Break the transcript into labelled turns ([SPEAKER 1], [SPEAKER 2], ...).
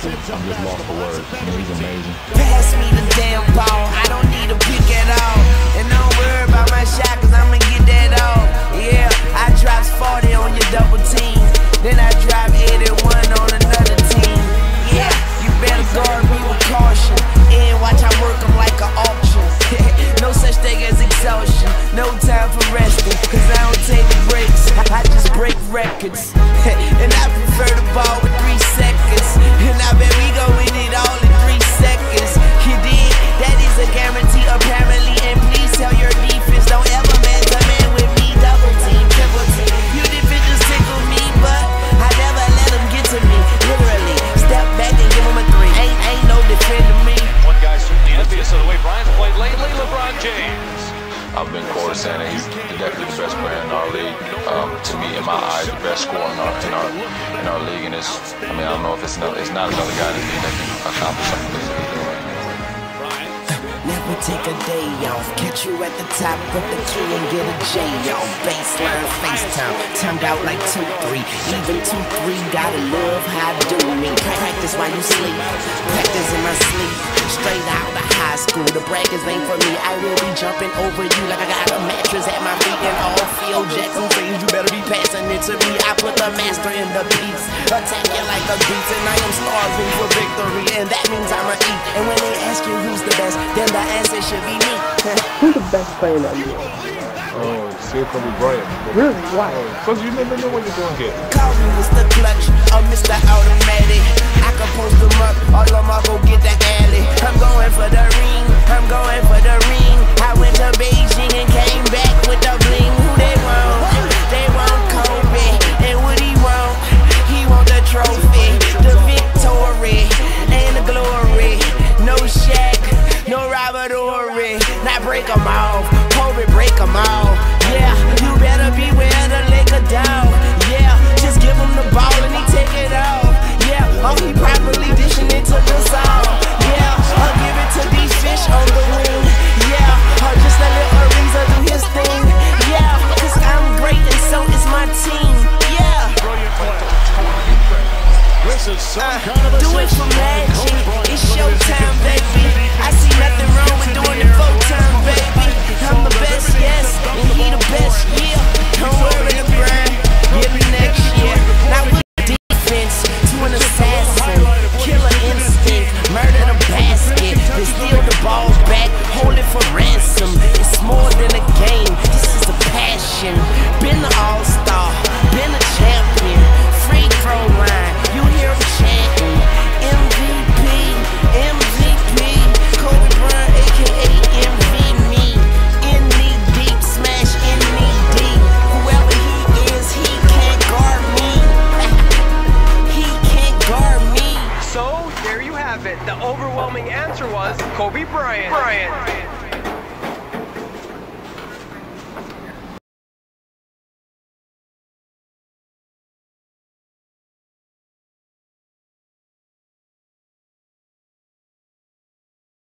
[SPEAKER 1] I'm just lost for words. He's amazing.
[SPEAKER 2] Pass me the damn ball. I don't need a pick at all. And don't worry about my shot, cause I'ma get that off. Yeah, I drops 40 on your double team. Then I drop 81 on another team. Yeah, you better guard me with caution. And watch I work them like an auction. no such thing as exhaustion. No time for resting. Cause I don't take breaks. I just break records. and I prefer the ball with three
[SPEAKER 1] he's definitely the best player in our league. Um, to me, in my eyes, the best scorer in our in our in our league. And it's, I mean, I don't know if it's another, it's not another guy in the league that can accomplish something.
[SPEAKER 2] Never take a day off. Catch you at the top of the key and get a J off. Baseline FaceTime. Timed out like 2 3. Even 2 3. Gotta love how do me. Practice while you sleep. Practice in my sleep. Straight out of high school. The brackets ain't for me. I will be jumping over you like I got a mattress at my feet. And all Phil Jackson things. You better be passing it to me. I put the master in the piece. Attack you like a beast. And I am starving for victory. And that means I'ma eat. And when they ask you who's the best, then the answer should be me.
[SPEAKER 3] Who's the best player in that league?
[SPEAKER 4] Oh, still Kobe Bryant.
[SPEAKER 3] Really? Why?
[SPEAKER 4] Oh, because you never know what you're going to get.
[SPEAKER 2] Call me Mr. Clutch or Mr. Automatic. I can post them up, all of my go break 'em off, Kobe break 'em off. Yeah, you better beware the Laker dog. Yeah, just give him the ball and he take it off. Yeah, oh he properly dishing it to the song. Yeah, I'll give it to these fish on the wing. Yeah, I'll just let little Ariza do his thing. Yeah, cause I'm great and so is my team. Yeah.
[SPEAKER 5] This is some
[SPEAKER 2] Uh,
[SPEAKER 6] Kobe Bryant. Bryant.